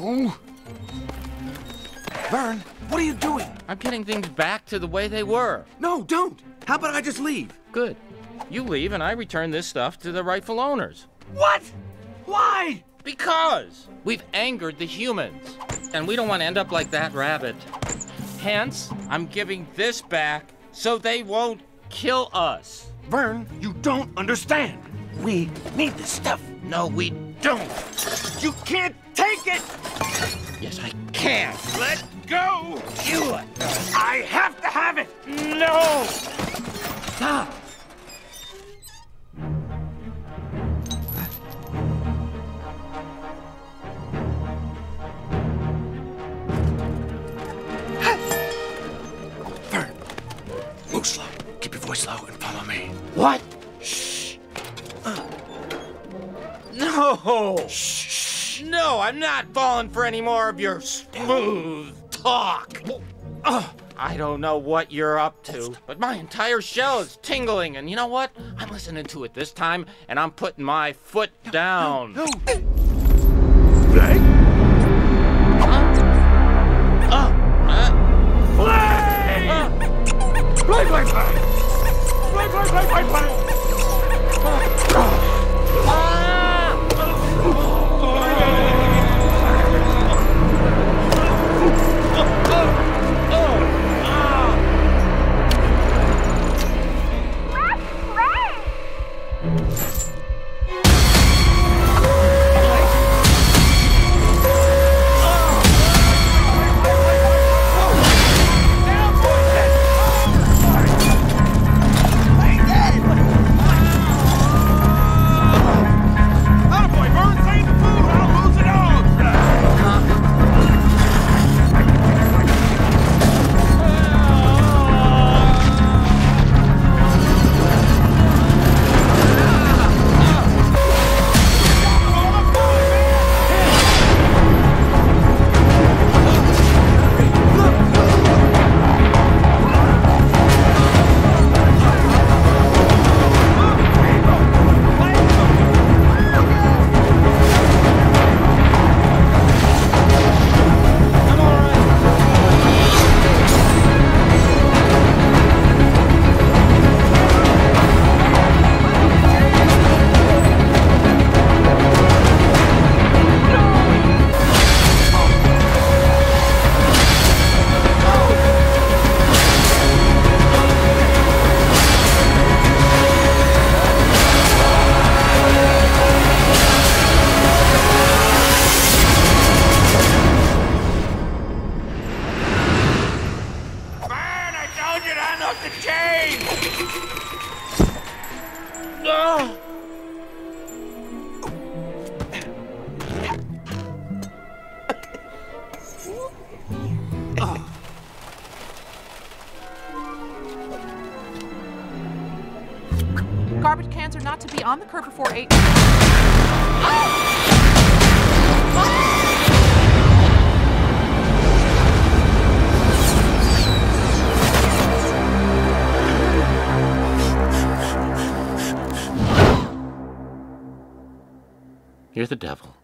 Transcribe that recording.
No. Vern, what are you doing? I'm getting things back to the way they were. No, don't. How about I just leave? Good. You leave and I return this stuff to the rightful owners. What? Why? Because we've angered the humans. And we don't want to end up like that rabbit. Hence, I'm giving this back so they won't kill us. Vern, you don't understand. We need this stuff. No, we don't. You can't take it! Yes, I can. Let go! You. I have to have it! No! Stop. Vern, move slow. Keep your voice low and follow me. What? Shh. Uh, no. Shh. No, I'm not falling for any more of your smooth talk. Ugh, I don't know what you're up to, but my entire shell is tingling, and you know what? I'm listening to it this time, and I'm putting my foot down. No. Huh? Uh, Ugh. Ah! Garbage cans are not to be on the curb before 8. You're the devil.